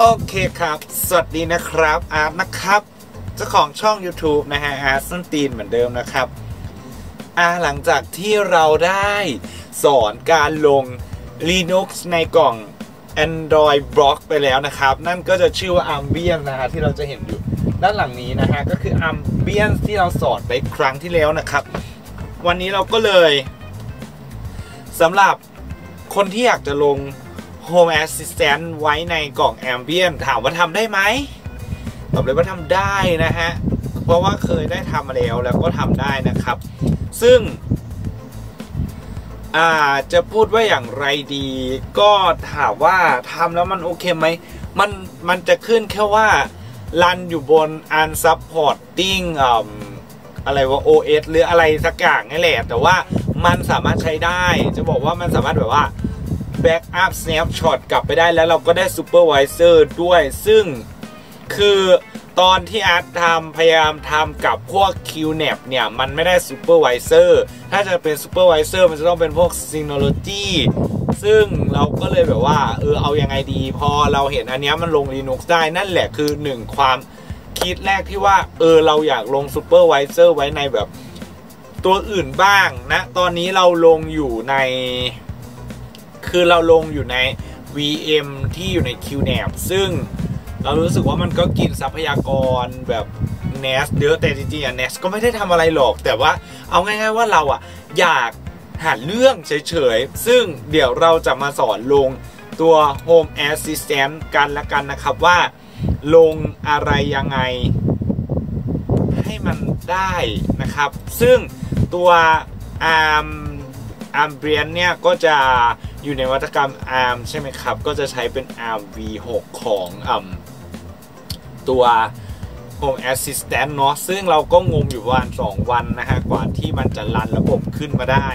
โอเคครับ สวัสดีนะครับ อาร์ตนะครับ เจ้าของช่อง YouTube นะฮะ อาร์ตส้นตีนเหมือนเดิมนะครับอาหลังจากที่เราได้สอนการลง Linux ในกล่อง Android Block ไปแล้วนะครับ นั่นก็จะชื่อว่า Ambient นะฮะที่เราจะเห็นอยู่ด้านหลังนี้นะฮะ ก็คือ Ambient ที่เราสอนไปครั้งที่แล้วนะครับ วันนี้เราก็เลยสำหรับคนที่อยากจะลง Home Assistant ไว้ในกล่อง Ambient ถามว่าทำได้ไหมตอบเลยว่าทำได้นะฮะ เพราะว่าเคยได้ทำมาแล้วแล้วก็ทำได้นะครับ ซึ่งอาจะพูดว่าอย่างไรดี ก็ถามว่าทำแล้วมันโอเคไหมมันมันจะขึ้นแค่ว่ารันอยู่บน unsupporting อะไรว่า OS หรืออะไรสักอย่างนี่แหละ แต่ว่ามันสามารถใช้ได้ จะบอกว่ามันสามารถแบบว่า Backup Snapshot กลับไปได้แล้วเราก็ได้ Supervisor ด้วย ซึ่งคือตอนที่อาร์ตทำพยายามทำกับพวก QNAP เนี่ย มันไม่ได้ Supervisor ถ้าจะเป็น Supervisor มันจะต้องเป็นพวก Synology ซึ่งเราก็เลยแบบว่า เออ เอายังไงดีพอเราเห็นอันนี้มันลง Linux ได้นั่นแหละคือหนึ่งความคิดแรกที่ว่า เออ เราอยากลง Supervisor ไว้ในแบบตัวอื่นบ้างนะ ตอนนี้เราลงอยู่ใน คือเราลงอยู่ใน VM ที่อยู่ใน QNAP ซึ่งเรารู้สึกว่ามันก็กินทรัพยากรแบบ NAS เยอะแต่จริงๆอะ NAS ก็ไม่ได้ทำอะไรหรอก แต่ว่าเอาง่ายๆว่าเราอะอยากหาเรื่องเฉยๆ ซึ่งเดี๋ยวเราจะมาสอนลงตัว Home Assistant กันละกันนะครับว่า ลงอะไรยังไง ให้มันได้นะครับ ซึ่งตัว ARM ARM b r i a n เนี่ยก็จะอยู่ในวัตกรรม ARM ใช่ไหมครับ ก็จะใช้เป็น ARM v6 ของอตัว Home Assistant เนาะซึ่งเราก็งมอยู่ประมาณ2วันนะฮะกว่าที่มันจะรันระบบขึ้นมาได้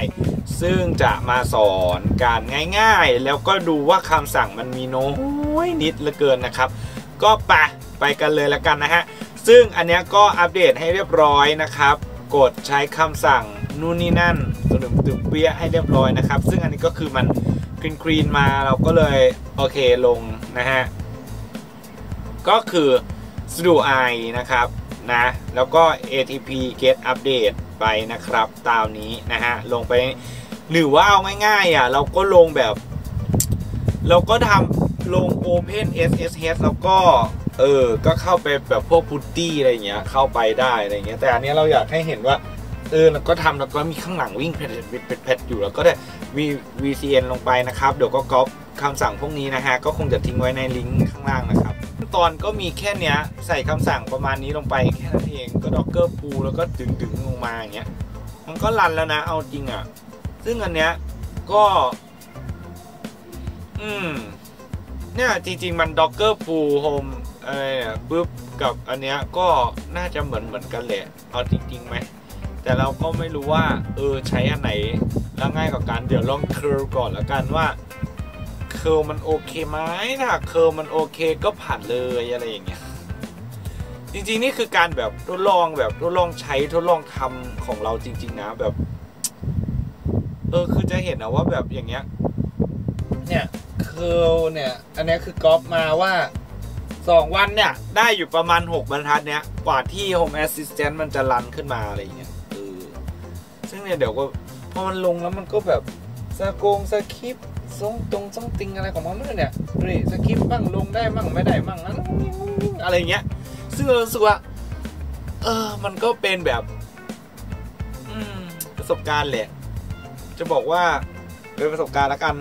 ซึ่งจะมาสอนการง่ายๆ แล้วก็ดูว่าคำสั่งมันมีน้อยนิดเหลือเกินนะครับ ก็ไปไปกันเลยแล้วกันนะฮะ ซึ่งอันนี้ก็อัปเดตให้เรียบร้อยนะครับ กดใช้คำสั่งนู่นนี่นั่น สนุมตึมเปี้ยให้เรียบร้อยนะครับ ซึ่งอันนี้ก็คือมันกรีนกรีนมาเราก็เลยโอเคลงนะฮะ ก็คือ sudo i นะครับนะแล้วก็ atp get update ไปนะครับ ตามนี้นะฮะ ลงไปหรือว่าเอาง่ายๆอะเราก็ลงแบบ เราก็ทำลง open ssh แล้วก็ เออ ก็เข้าไปแบบพวกพุตตี้อะไรเงี้ยเข้าไปได้อะไรเงี้ยแต่อันนี้เราอยากให้เห็นว่า เออแล้วก็ทำแล้วก็มีข้างหลังวิ่งเพดๆอยู่แล้วก็ได้ VCN ลงไปนะครับ เดี๋ยวก็ก๊อปคำสั่งพวกนี้นะฮะ ก็คงจะทิ้งไว้ในลิงก์ข้างล่างนะครับตอนก็มีแค่เนี้ย ใส่คำสั่งประมาณนี้ลงไปแค่นั้นเอง ก็ docker ปูแล้วก็ดึงๆลงมาอย่างเงี้ย มันก็รันแล้วนะ เอาจริงอะ ซึ่งอันเนี้ยก็ อืม เนี่ยจริง ๆ มัน docker ปู home อะไรเนี่ยปุ๊บกับอันเนี้ยก็น่าจะเหมือนเหมือนกันแหละ เอาจริงๆไหม แต่เราก็ไม่รู้ว่าเออใช้อันไหนแล้วง่ายกว่ากันเดี๋ยวลองเคิร์ก่อนแล้วกันว่าเคิร์มันโอเคไหมถ้าเคิร์มันโอเคก็ผ่านเลยอะไรอย่างเงี้ยจริงๆนี่คือการแบบทดลองแบบทดลองใช้ทดลองทำของเราจริง ๆ นะแบบ เออคือจะเห็นนะว่าแบบอย่างเงี้ย เนี่ยเคิร์เนี่ย อันนี้คือกอปมาว่าสองวันเนี่ย ได้อยู่ประมาณ6บรรทัดเนี้ย กว่าที่ Home Assistant มันจะรันขึ้นมาอะไรอย่างเงี้ย ซึ่งเนี่ยเดี๋ยวก็พอมันลงแล้วมันก็แบบสะโกงสะคริปต์ทรงตรงทรงติงอะไรของมันด้วยเนี่ยดูดิสคริปบ้างลงได้บ้างไม่ได้บ้างอะไรเงี้ย ซึ่งเรารู้สึกว่าเออมันก็เป็นแบบประสบการณ์แหละ จะบอกว่าเป็นประสบการณ์ละกัน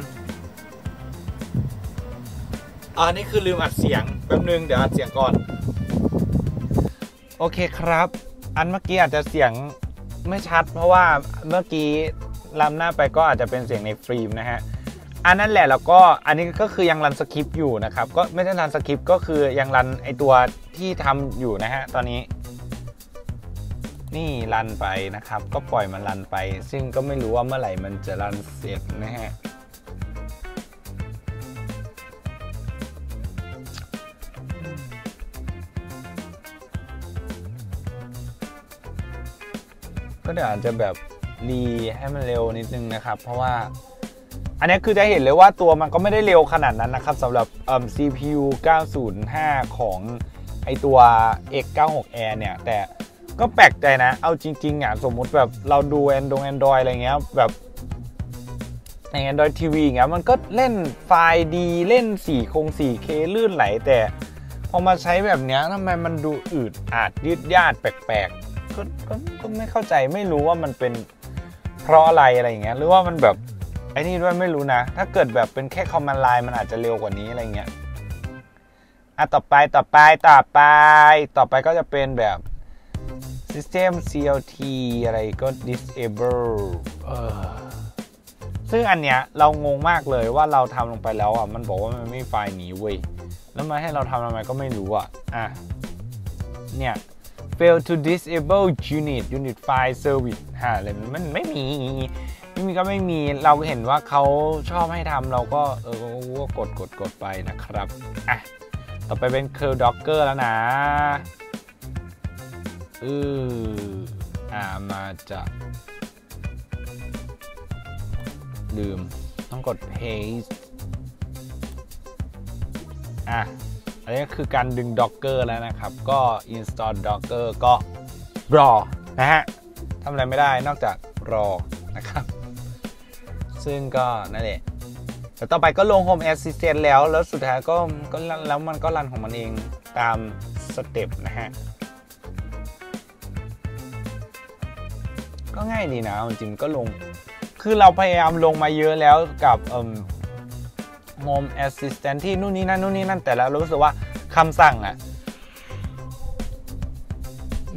อันนี้คือลืมอัดเสียงแป๊บนึงเดี๋ยวอัดเสียงก่อน โอเคครับ อันเมื่อกี้อาจจะเสียง ไม่ชัด เพราะว่าเมื่อกี้ลำหน้าไปก็อาจจะเป็นเสียงในฟิล์มนะฮะอันนั้นแหละแล้วก็อันนี้ก็คือยังรันสคริปต์อยู่นะครับ ก็ไม่ได้รันสคริปต์ก็คือยังรันไอตัวที่ทำอยู่นะฮะตอนนี้ นี่รันไปนะครับ ก็ปล่อยมันรันไป ซึ่งก็ไม่รู้ว่าเมื่อไหร่มันจะรันเสร็จนะฮะ ก็เดี๋ยวอาจจะแบบรีให้มันเร็วนิดนึงนะครับ เพราะว่า อันนี้คือจะเห็นเลยว่าตัวมันก็ไม่ได้เร็วขนาดนั้นนะครับสำหรับ CPU 905 ของไอตัว X96 Air เนี่ย แต่ก็แปลกใจนะ เอาจริงๆอะสมมุติแบบเราดู Android Android อะไรเงี้ยแบบใน Android TV เงี้ยมันก็เล่นไฟล์ดีเล่น 4 คง 4K ลื่นไหลแต่พอมาใช้แบบเนี้ยทำไมมันดูอืดอาดยืดยาดแปลกๆ ก็ก็ก็ไม่เข้าใจไม่รู้ว่ามันเป็นเพราะอะไรอะไรเงี้ยหรือว่ามันแบบไอ้นี่ด้วยไม่รู้นะ ถ้าเกิดแบบเป็นแค่ command line มันอาจจะเร็วกว่านี้อะไรเงี้ยอะต่อไปต่อไปต่อไปต่อไปก็จะเป็นแบบ systemctl อะไรก็ disable เออซึ่งอันเนี้ยเรางงมากเลยว่าเราทำลงไปแล้วอะมันบอกว่ามันไม่มีไฟล์นี้เว้ยแล้วมาให้เราทำทำไมก็ไม่รู้อะอะเนี่ย fail to disable unit unit file service ฮะเลยมันไม่มีไม่มีก็ไม่มีเราเห็นว่าเขาชอบให้ทำเราก็เออกดกดกดไปนะครับอะต่อไปเป็น curl docker แล้วนะเอออ่ามาจะลืมต้องกด paste อะ อันนี้คือการดึง docker แล้วนะครับ ก็ install docker ก็รอนะฮะทำอะไรไม่ได้นอกจากรอนะครับ ซึ่งก็นั่นแหละแต่ต่อไปก็ลง Home Assistant แล้ว แล้วสุดท้ายก็ก็แล้วมันก็รันของมันเองตามสเต็ปนะฮะ ก็ง่ายดีนะจริงก็ลง คือเราพยายามลงมาเยอะแล้วกับ Home Assistant ที่นู่นนี่นั่นนู่นนี่นั่นแต่แล้วรู้สึกว่าคำสั่งอะ่ะ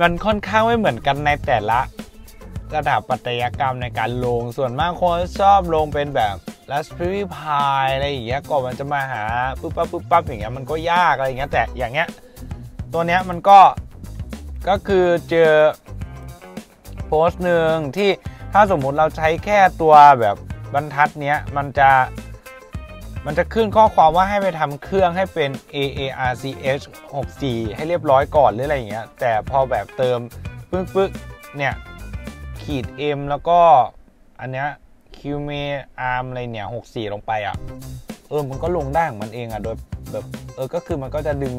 มันค่อนข้างไม่เหมือนกันในแต่ละระดับปัตยกรรมในการลงส่วนมากคนชอบลงเป็นแบบ Raspberry Pi อะไรอย่างเงี้ยก่อนมันจะมาหาปุ๊บปั๊บปุ๊บปั๊บอย่างเงี้ยมันก็ยากอะไรอย่างเงี้ยแต่อย่างเงี้ยตัวเนี้ยมันก็ก็คือเจอโพสต์หนึ่งที่ถ้าสมมุติเราใช้แค่ตัวแบบบรรทัดเนี้ยมันจะ มันจะขึ้นข้อความว่าให้ไปทำเครื่องให้เป็น AARCH 64ให้เรียบร้อยก่อนหรืออะไรอย่างเงี้ย แต่พอแบบเติมปึ๊กปึ๊กเนี่ยขีด M แล้วก็อันเนี้ยคิวเมอาร์มอะไรเนี่ย 64 ลงไปอะ เออ มันก็ลงได้ของมันเองอะ โดยแบบเออ ก็คือมันก็จะดึง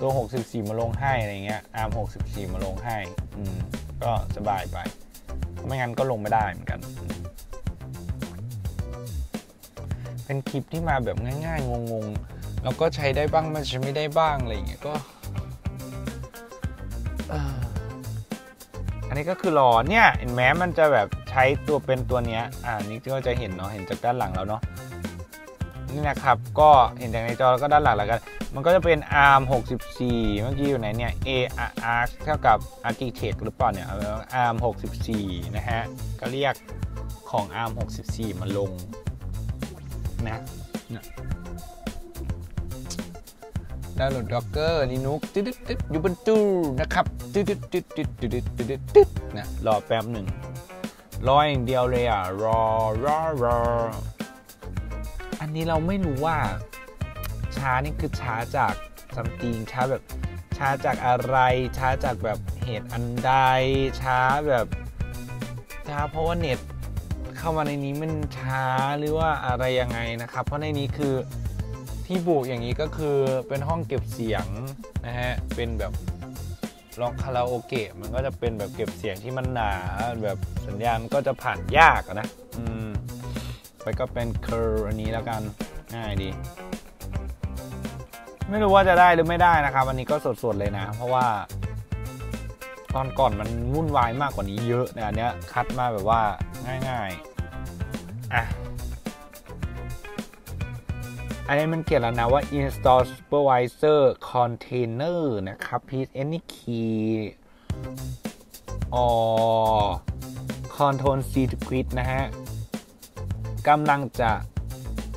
ตัว 64 มาลงให้อะไรเงี้ยอาร์ม64 มาลงให้ อืม ก็สบายไป ไม่งั้นก็ลงไม่ได้เหมือนกัน เป็นคลิปที่มาแบบง่ายๆ งงๆ แล้วก็ใช้ได้บ้างมันใช้ไม่ได้บ้างอะไรอย่างเงี้ยก็อันนี้ก็คือรอเนี่ยเห็นไหมมันจะแบบใช้ตัวเป็นตัวเนี้ยอ่านี่ก็จะเห็นเนาะเห็นจากด้านหลังแล้วเนาะนี่นะครับก็เห็นจากในจอแล้วก็ด้านหลังแล้วกัน มันก็จะเป็น ARM 64 เมื่อกี้อยู่ไหนเนี่ย ARC เท่ากับ Architect หรือเปล่าเนี่ย ARM 64 นะฮะ ก็เรียกของ ARM 64 มาลง นะดาวน์โหลด Docker Linux ตึ๊ดตึ๊ดอยู่บนตู้นะครับตึ๊ดตึ๊ดตึ๊ดตึ๊ดตึ๊ดตึ๊ดตึ๊ดนะรอแป๊บหนึ่งรออย่างเดียวเลยอะรอรอรออันนี้เราไม่รู้ว่า ช้านี่คือช้าจากซัมติงช้าแบบช้าจากอะไร ช้าจากแบบเหตุอันใด ช้าแบบช้าเพราะว่าเน็ต เข้ามาในนี้มันช้าหรือว่าอะไรยังไงนะครับ เพราะในนี้คือที่บุกอย่างนี้ก็คือเป็นห้องเก็บเสียงนะฮะเป็นแบบห้องคาราโอเกะมันก็จะเป็นแบบเก็บเสียงที่มันหนาแบบสัญญาณก็จะผ่านยากนะอืมไปก็เป็น curl อันนี้แล้วกันง่ายดี ไม่รู้ว่าจะได้หรือไม่ได้นะครับ อันนี้ก็สดๆเลยนะ เพราะว่า ตอนก่อนมันวุ่นวายมากกว่านี้เยอะนี่ยอันเนี้ยคัดมาแบบว่าง่าย ๆ อะอันนี้มันเขียนแล้วนะว่า install supervisor container นะครับ please any key or control C to quit นะฮะกำลังจะ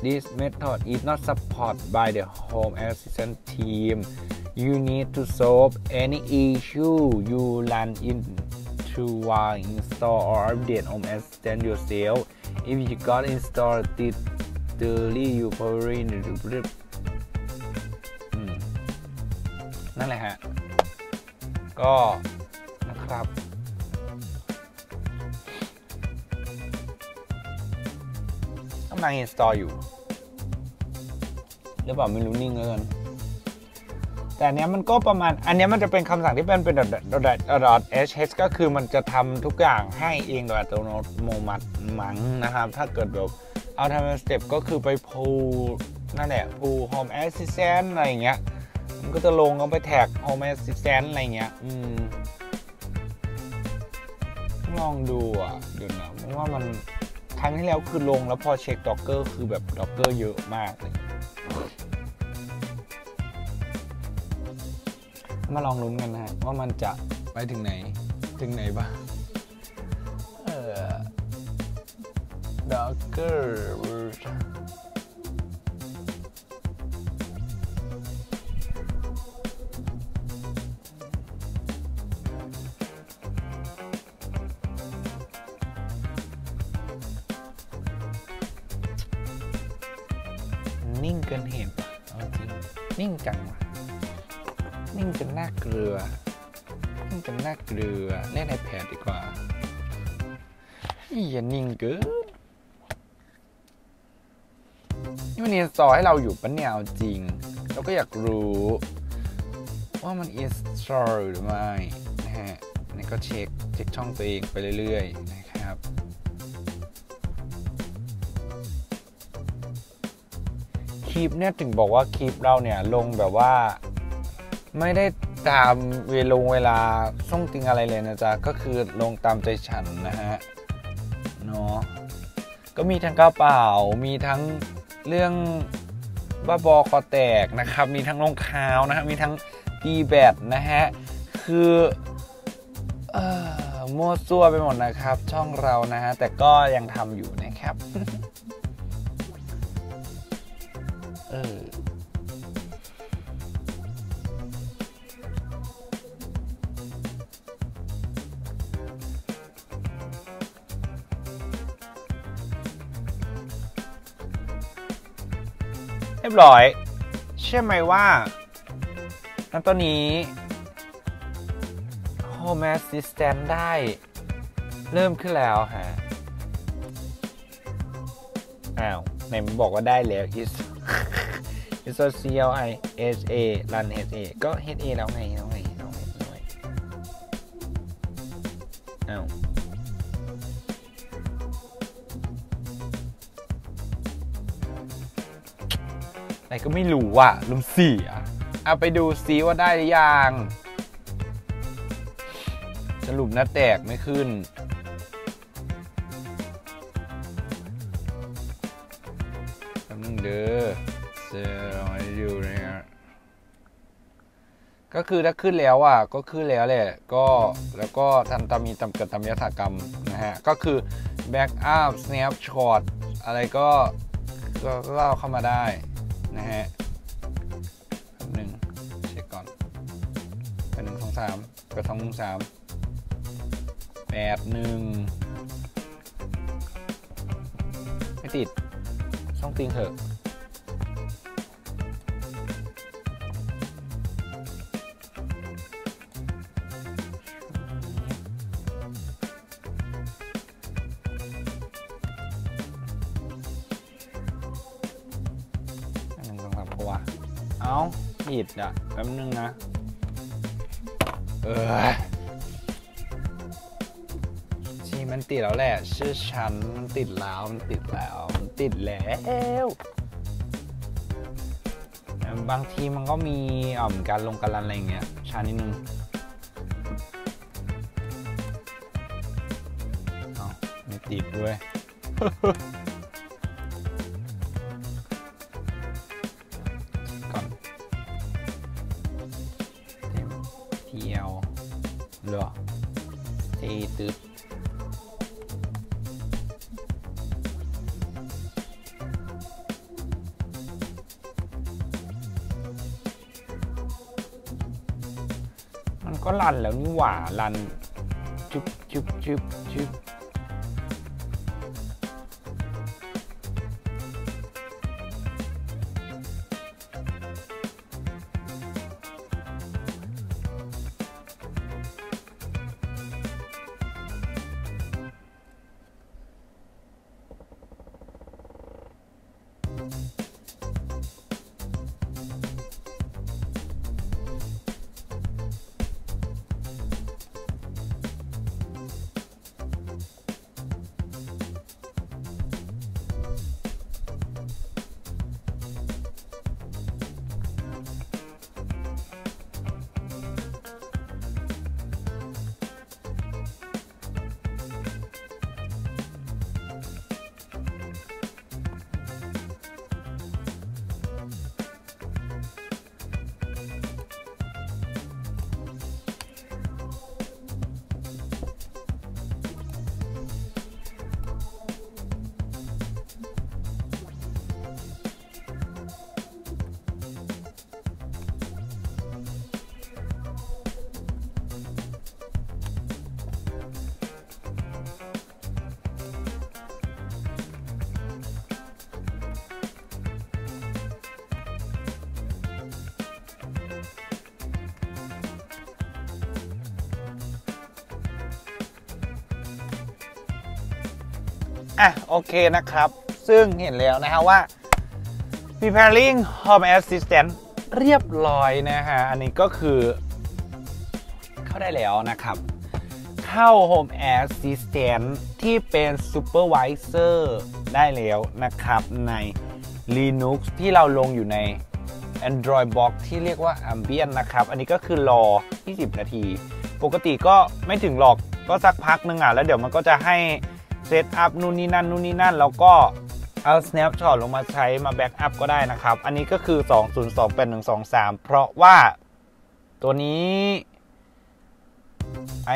this method is not supported by the home assistant team you need to solve any issue you run into while install or update home assistant yourself if you got installed it daily you probably need to นั่นแหละฮะ ก็นะครับทำไมำลัง install อยู่หรือเปล่าไม่รู้นิ่งเลยกัน แต่อันเนี้ยมันก็ประมาณ อันเนี้ยมันจะเป็นคำสั่งที่เป็นเป็น dot .sh ก็คือมันจะทำทุกอย่างให้เองโดยอัตโนมัติมั้งนะครับ ถ้าเกิดแบบเอาทำเป็นสเต็ปก็คือไปพูนั่นแหละพู home assistant อะไรอย่างเงี้ย มันก็จะลงก็ไปแท็ก home assistant อะไรเงี้ย อืม ลองดูอะเดี๋ยวนะเพราะว่ามันครั้งที่แล้วคือลงแล้วพอเช็ค docker คือแบบ docker เยอะมากเลย มาลองลุ้นกันนะฮะว่ามันจะไปถึงไหนถึงไหนบ้างเออ docker นิ่ เกลือเล่น iPad ดีกว่าอีอย่านิ่งเกินนี่มันอินสตอลให้เราอยู่ปะเนี่ยเอาจริง เราก็อยากรู้ ว่ามันอินสตอลหรือไม่นะฮะนี่ก็เช็คเช็คช่องตัวเองไปเรื่อยๆนะครับคลิปเนี่ยถึงบอกว่าคลิปเราเนี่ยลงแบบว่า ไม่ได้ ตามเวลงเวลาส่งติงอะไรเลยนะจ๊ะ ก็คือลงตามใจฉันนะฮะ เนาะก็มีทั้งกระเป๋า มีทั้งเรื่องบ้าบอคอแตกนะครับ มีทั้งรองเท้านะฮะ มีทั้งตีแบตนะฮะ คือเออมั่วซั่วไปหมดนะครับ ช่องเรานะฮะ แต่ก็ยังทำอยู่นะครับ เออ ร้อยเชื่อไหมว่าน้ำตัวนี้ Home Assistant ได้ เริ่มขึ้นแล้วฮะ อ้าวไหนมันบอกว่าได้แล้ว is is c l i s a run h a ก็ h a แล้วไงแล้วไก็ไม่รู้อะลุมสี่อะเอาไปดูซิว่าได้หรือยังสรุปหน้าแตกไม่ขึ้น แป๊บนึงเด้อเซอร์ลองให้ดูนะครับก็คือถ้าขึ้นแล้วอะ ก็ขึ้นแล้วแหละ ก็ แล้วก็ทำตามมีตามเกิดตามยถากรรมนะฮะ ก็คือ Backup Snapshot อะไรก็ ก็ก็เอาเข้ามาได้ นะฮะแป๊บหนึ่งเช็คก่อนเปดหนึ่งสองสามกระสองหนึ่งสามแปดหนึ่งไม่ติดช่องติงเถอะ ผิดอะแป๊บนึงนะ เออชีมันติดแล้วแหละ ชื่อฉันมันติดแล้ว มันติดแล้ว มันติดแล้วบางทีมันก็มีอ่อมการลงการรันอะไรอย่างเงี้ยช้านิดนึงเอ้าไม่ติดด้วย มันก็รันแล้วนี่หว่ารันจุบจุบจุบจุบ อะโอเคนะครับ ซึ่งเห็นแล้วนะฮะว่า preparing home assistant เรียบร้อยนะฮะ อันนี้ก็คือ เข้าได้แล้วนะครับ เข้า Home Assistant ที่เป็น Supervisor ได้แล้วนะครับใน Linux ที่เราลงอยู่ใน Android Box ที่เรียกว่า Ambient นะครับ อันนี้ก็คือรอ 20 นาที ปกติก็ไม่ถึงหรอกก็สักพักนึงอะ แล้วเดี๋ยวมันก็จะให้ setup นู่นนี่นั่นนู่นนี่นั่น แล้วก็เอา snapshot ลงมาใช้มา backup ก็ได้นะครับ อันนี้ก็คือ 20281123 เพราะว่าตัวนี้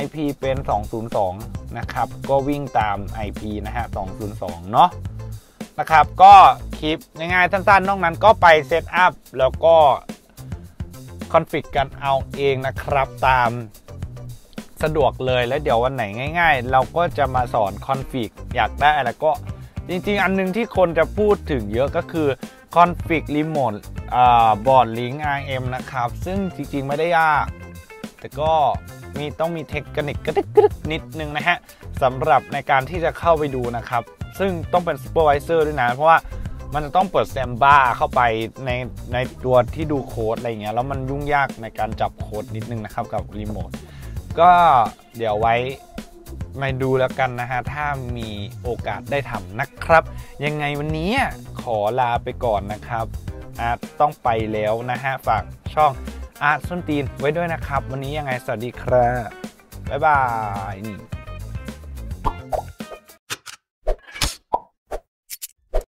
IP เป็น 202 นะครับ ก็วิ่งตาม IP นะฮะ 202 เนาะนะครับ ก็คลิปง่ายๆสั้นๆ นอกนั้นก็ไป setupแล้วก็ config กันเอาเองนะครับตาม สะดวกเลยแล้วเดี๋ยววันไหนง่าย ๆ เราก็จะมาสอน config อยากได้อะไรก็จริงๆ อันนึงที่คนจะพูดถึงเยอะก็คือ config remote Broadlink RM นะครับ ซึ่งจริงๆ ไม่ได้ยาก แต่ก็มีต้องมีเทคนิคกระดึกกระดึกนิดนึงนะฮะสำหรับในการที่จะเข้าไปดูนะครับ ซึ่งต้องเป็น supervisor ด้วยนะ เพราะว่ามันจะต้องเปิดแซมบ้าเข้าไปในในตัวที่ดูโค้ดอะไรเงี้ยแล้วมันยุ่งยากในการจับโค้ดนิดนึงนะครับกับรีโมท ก็เดี๋ยวไว้มาดูแล้วกันนะฮะ ถ้ามีโอกาสได้ทำนะครับ ยังไงวันนี้ขอลาไปก่อนนะครับอาต้องไปแล้วนะฮะ ฝากช่องอาร์ตส้นตีนไว้ด้วยนะครับ วันนี้ยังไงสวัสดีครับบ๊ายบายนี่